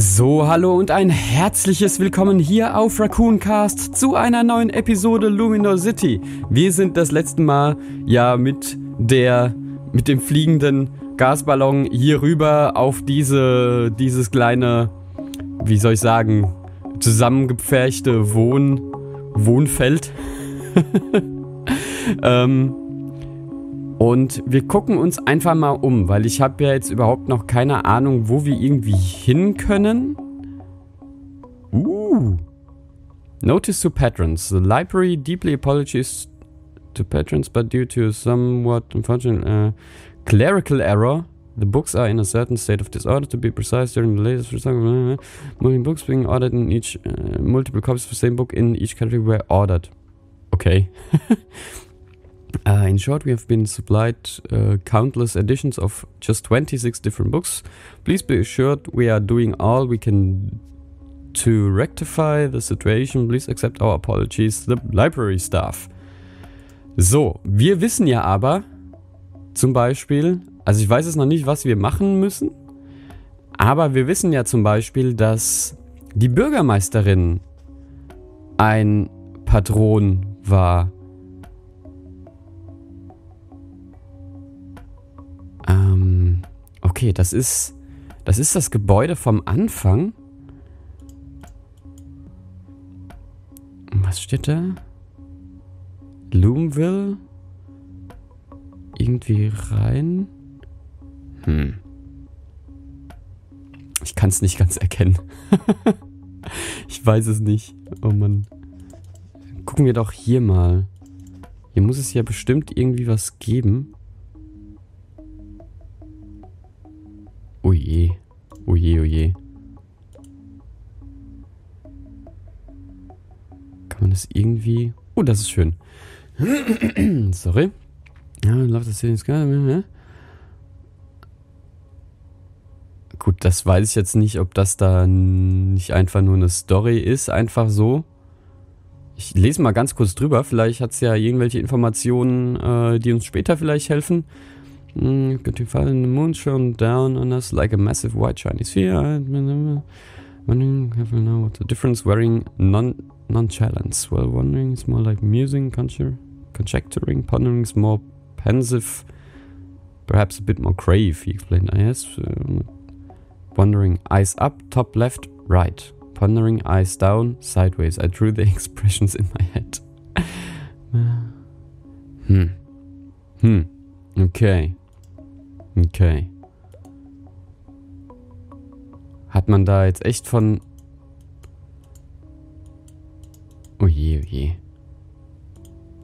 So, hallo und ein herzliches Willkommen hier auf Raccoon Cast zu einer neuen Episode Luminosity. Wir sind das letzte Mal ja mit der mit dem fliegenden Gasballon hier rüber auf diese dieses kleine wie soll ich sagen zusammengepferchte Wohn Wohnfeld. ähm, und wir gucken uns einfach mal um, weil ich habe ja jetzt überhaupt noch keine Ahnung, wo wir irgendwie hin können. Uh. Notice to patrons. The library deeply apologies to patrons, but due to somewhat unfortunate uh, clerical error, the books are in a certain state of disorder. To be precise, during the latest recycle, multiple books being ordered in each, uh, multiple copies of the same book in each category were ordered. Okay. Uh, in short, we have been supplied uh, countless editions of just 26 different books. Please be assured we are doing all we can to rectify the situation. Please accept our apologies, the library staff. So, wir wissen ja aber zum Beispiel, also ich weiß es noch nicht, was wir machen müssen, aber wir wissen ja zum Beispiel, dass die Bürgermeisterin ein Patron war okay, das ist, das ist das Gebäude vom Anfang. Was steht da? Loomville? Irgendwie rein? Hm. Ich kann es nicht ganz erkennen. ich weiß es nicht. Oh Mann. Gucken wir doch hier mal. Hier muss es ja bestimmt irgendwie was geben. Je. Oh je, oh je. Kann man das irgendwie... Oh, das ist schön. Sorry. Ja, love the city sky. Gut, das weiß ich jetzt nicht, ob das da nicht einfach nur eine Story ist, einfach so. Ich lese mal ganz kurz drüber. Vielleicht hat es ja irgendwelche Informationen, äh, die uns später vielleicht helfen. Mm, could you find the moon shone down on us like a massive white shiny sphere? Wondering, have you know what the difference? Wearing non nonchalance. Well, wondering is more like musing, conjure, conjecturing. Pondering is more pensive, perhaps a bit more grave. He explained. I yes. Uh, wondering, eyes up, top left, right. Pondering, eyes down, sideways. I drew the expressions in my head. hmm. Hmm. Okay. Okay. Hat man da jetzt echt von... Oh je, oh je.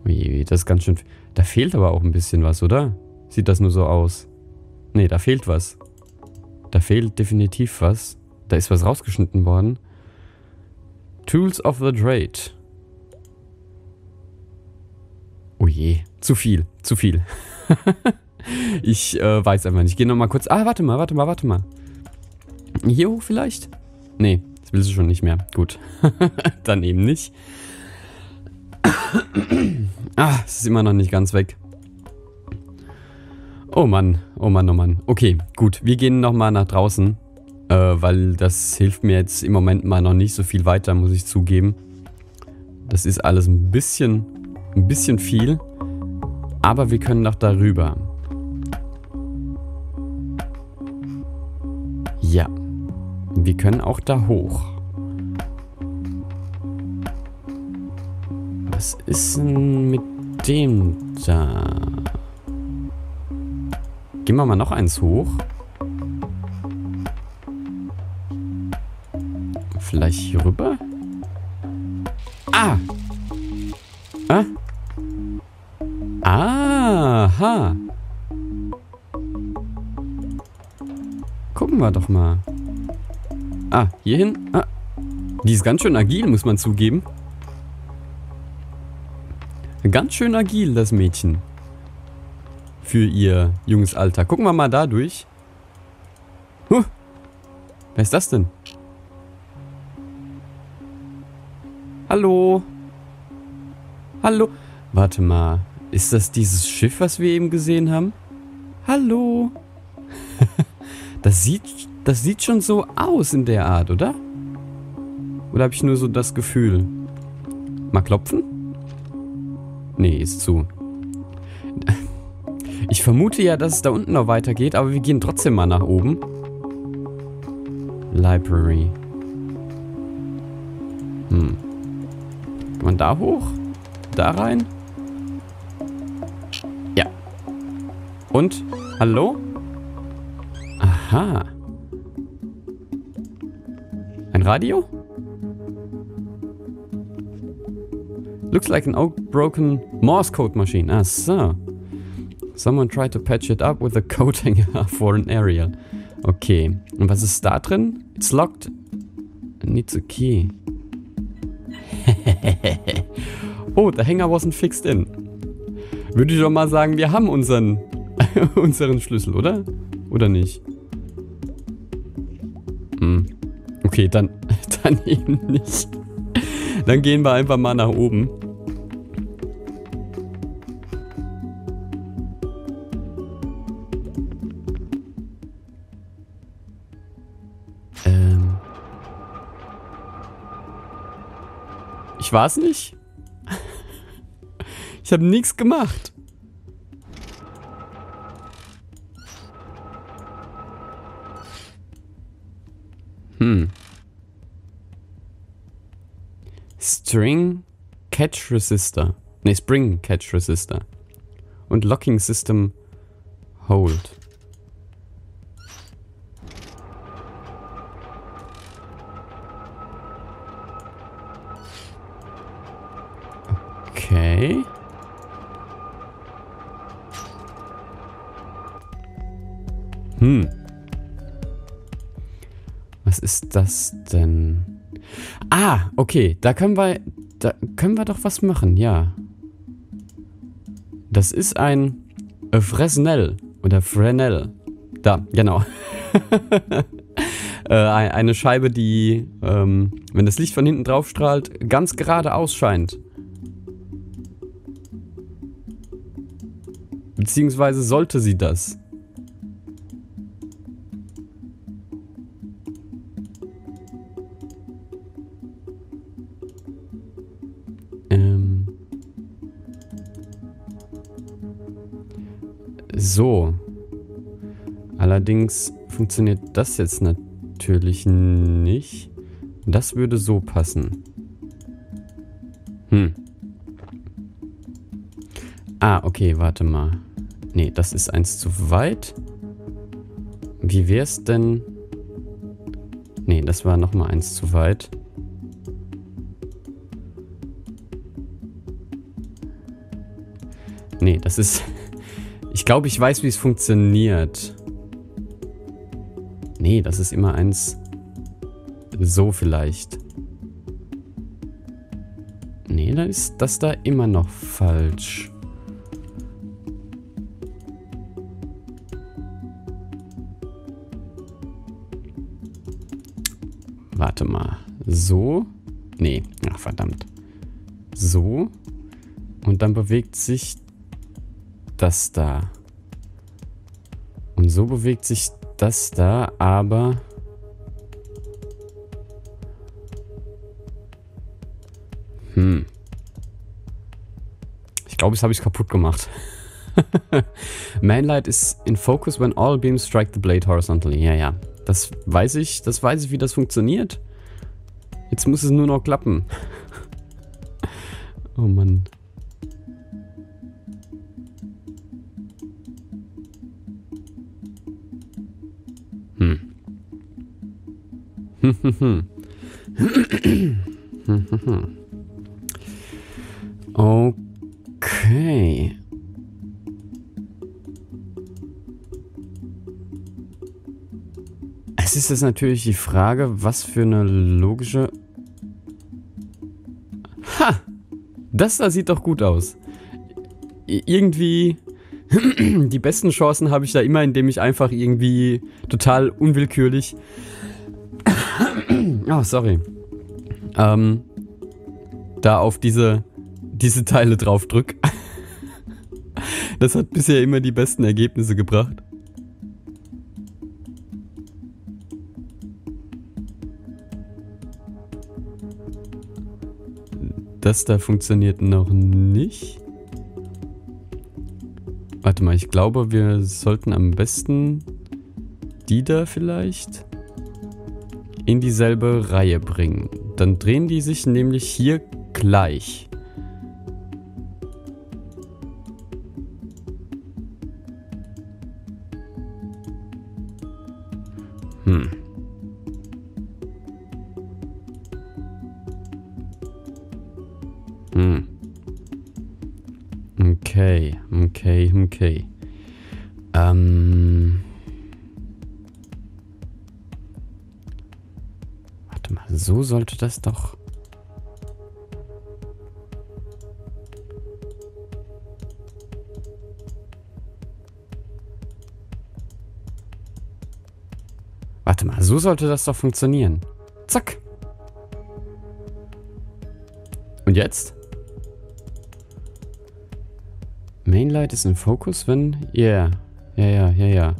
Oh je, oh je, das ist ganz schön... Da fehlt aber auch ein bisschen was, oder? Sieht das nur so aus? Nee, da fehlt was. Da fehlt definitiv was. Da ist was rausgeschnitten worden. Tools of the Trade. Oh je, zu viel, zu viel. ich äh, weiß einfach nicht. Ich gehe nochmal kurz. Ah, warte mal, warte mal, warte mal. Hier hoch vielleicht? Nee, das willst du schon nicht mehr. Gut. Dann eben nicht. ah, es ist immer noch nicht ganz weg. Oh Mann, oh Mann, oh Mann. Okay, gut. Wir gehen nochmal nach draußen. Äh, weil das hilft mir jetzt im Moment mal noch nicht so viel weiter, muss ich zugeben. Das ist alles ein bisschen, ein bisschen viel. Aber wir können noch darüber. Ja. Wir können auch da hoch. Was ist denn mit dem da? Gehen wir mal noch eins hoch. Vielleicht hier rüber? Ah! Ah! Aha. Gucken wir doch mal. Ah, hierhin. Ah. Die ist ganz schön agil, muss man zugeben. Ganz schön agil, das Mädchen. Für ihr junges Alter. Gucken wir mal da durch. Huh. Wer ist das denn? Hallo? Hallo? Warte mal. Ist das dieses Schiff, was wir eben gesehen haben? Hallo? Das sieht Das sieht schon so aus in der Art, oder? Oder habe ich nur so das Gefühl? Mal klopfen? Nee, ist zu. Ich vermute ja, dass es da unten noch weitergeht, aber wir gehen trotzdem mal nach oben. Library. Hm. Kann man da hoch? Da rein? Ja. Und? Hallo? Aha. Ein Radio? Looks like an old broken Morse code machine. Ah, so. Someone tried to patch it up with a coat hanger for an aerial. Okay. Und was ist da drin? It's locked. Needs a key. oh, the hanger wasn't fixed in. Würde ich doch mal sagen, wir haben unseren, unseren Schlüssel, oder? Oder nicht? Okay, dann, dann eben nicht. Dann gehen wir einfach mal nach oben. Ähm. Ich war's nicht. Ich habe nichts gemacht. Hm. String Catch Resistor. Ne, Spring Catch Resistor. Und Locking System Hold. Okay. Hm. Was ist das denn? Ah, okay. Da können wir. Da können wir doch was machen, ja. Das ist ein Fresnel oder Fresnel. Da, genau. äh, eine Scheibe, die, ähm, wenn das Licht von hinten drauf strahlt, ganz gerade ausscheint. Beziehungsweise sollte sie das. Allerdings funktioniert das jetzt natürlich nicht. Das würde so passen. Hm. Ah, okay, warte mal. Nee, das ist eins zu weit. Wie wär's denn... Nee, das war nochmal eins zu weit. Nee, das ist... Ich glaube, ich weiß, wie es funktioniert. Nee, das ist immer eins... So vielleicht. Nee, dann ist das da immer noch falsch. Warte mal. So. Nee. Ach, verdammt. So. Und dann bewegt sich das da. Und so bewegt sich das da, aber... Hm. Ich glaube, das habe ich kaputt gemacht. Manlight is in focus when all beams strike the blade horizontally. Ja, ja. Das weiß ich. Das weiß ich, wie das funktioniert. Jetzt muss es nur noch klappen. oh Mann. Okay. Es ist jetzt natürlich die Frage, was für eine logische... Ha! Das da sieht doch gut aus. Irgendwie... Die besten Chancen habe ich da immer, indem ich einfach irgendwie total unwillkürlich oh, sorry, ähm, da auf diese, diese Teile drauf drück. das hat bisher immer die besten Ergebnisse gebracht. Das da funktioniert noch nicht. Warte mal, ich glaube, wir sollten am besten die da vielleicht in dieselbe Reihe bringen. Dann drehen die sich nämlich hier gleich. Mal, so sollte das doch. Warte mal, so sollte das doch funktionieren. Zack. Und jetzt? Mainlight ist in Focus, wenn... Yeah. Ja, ja, ja, ja.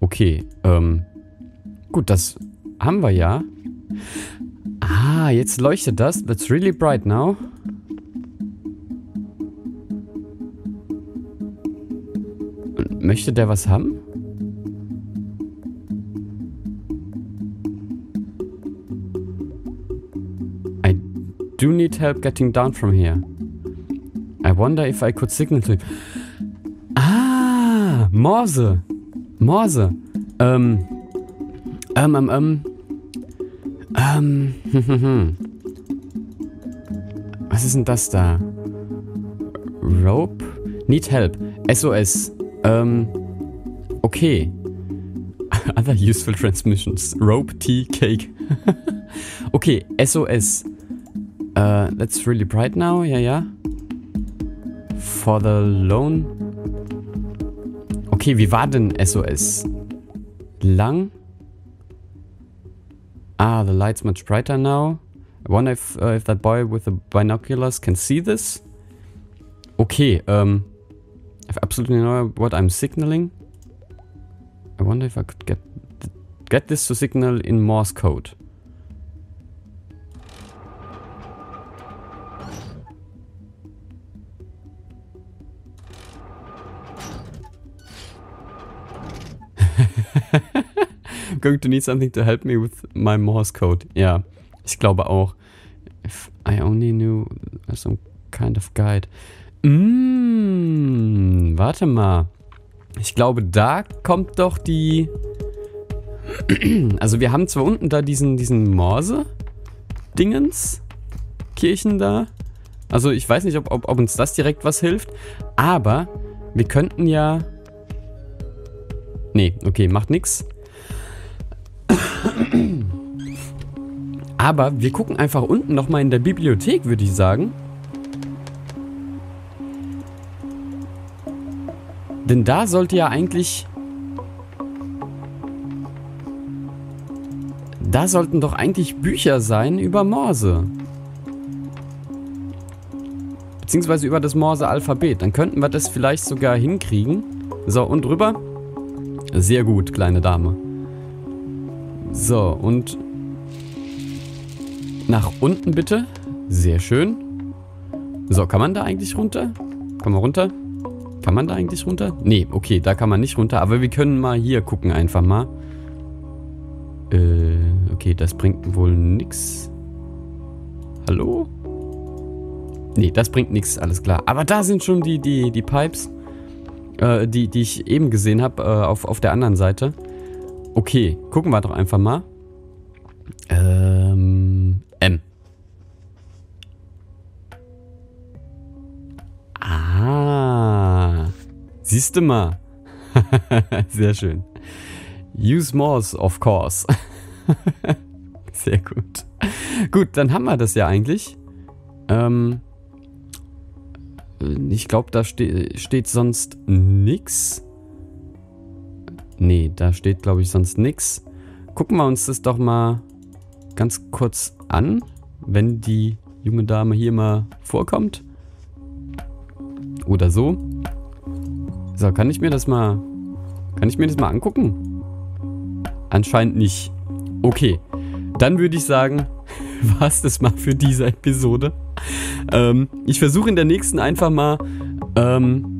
Okay, ähm... Gut, das haben wir ja. Ah, jetzt leuchtet das. That's really bright now. Möchte der was haben? I do need help getting down from here. I wonder if I could signal to. Ah, Morse. Morse. Ähm. Ähm, ähm, ähm. Ähm. Was ist denn das da? Rope? Need help. SOS. Ähm. Okay. Other useful transmissions. Rope, tea, cake. okay, SOS. Uh, that's really bright now. Ja, ja. For the loan. Okay, wie war denn SOS? Lang? Ah, the light's much brighter now. I wonder if, uh, if that boy with the binoculars can see this. Okay, um, I have absolutely know what I'm signaling. I wonder if I could get get this to signal in Morse code. going to need something to help me with my Morse code. Ja, ich glaube auch. If I only knew some kind of guide. Mm, warte mal. Ich glaube, da kommt doch die... Also wir haben zwar unten da diesen, diesen Morse-Dingens, Kirchen da. Also ich weiß nicht, ob, ob, ob uns das direkt was hilft. Aber wir könnten ja... Nee, okay, macht nichts. Aber wir gucken einfach unten nochmal in der Bibliothek, würde ich sagen. Denn da sollte ja eigentlich... Da sollten doch eigentlich Bücher sein über Morse. Beziehungsweise über das Morse-Alphabet. Dann könnten wir das vielleicht sogar hinkriegen. So, und rüber. Sehr gut, kleine Dame. So, und nach unten bitte. Sehr schön. So, kann man da eigentlich runter? Kann man runter? Kann man da eigentlich runter? Nee, okay, da kann man nicht runter. Aber wir können mal hier gucken einfach mal. Äh, okay, das bringt wohl nix. Hallo? Nee, das bringt nichts, alles klar. Aber da sind schon die, die, die Pipes, äh, die, die ich eben gesehen habe, äh, auf, auf der anderen Seite. Okay, gucken wir doch einfach mal. Ähm, M. Ah, siehst du mal. Sehr schön. Use Morse, of course. Sehr gut. Gut, dann haben wir das ja eigentlich. Ähm, ich glaube, da ste steht sonst nichts. Nee, da steht, glaube ich, sonst nichts. Gucken wir uns das doch mal ganz kurz an, wenn die junge Dame hier mal vorkommt. Oder so. So, kann ich mir das mal... Kann ich mir das mal angucken? Anscheinend nicht. Okay. Dann würde ich sagen, war es das mal für diese Episode. Ähm, ich versuche in der nächsten einfach mal ähm,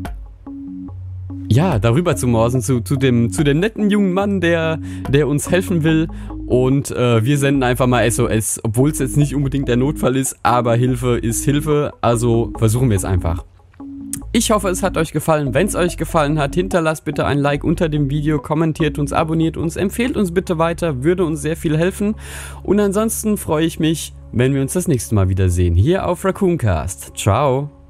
ja, darüber zu morsen, zu, zu, dem, zu dem netten jungen Mann, der, der uns helfen will. Und äh, wir senden einfach mal SOS, obwohl es jetzt nicht unbedingt der Notfall ist, aber Hilfe ist Hilfe, also versuchen wir es einfach. Ich hoffe, es hat euch gefallen. Wenn es euch gefallen hat, hinterlasst bitte ein Like unter dem Video, kommentiert uns, abonniert uns, empfehlt uns bitte weiter, würde uns sehr viel helfen. Und ansonsten freue ich mich, wenn wir uns das nächste Mal wiedersehen, hier auf Raccooncast. Ciao!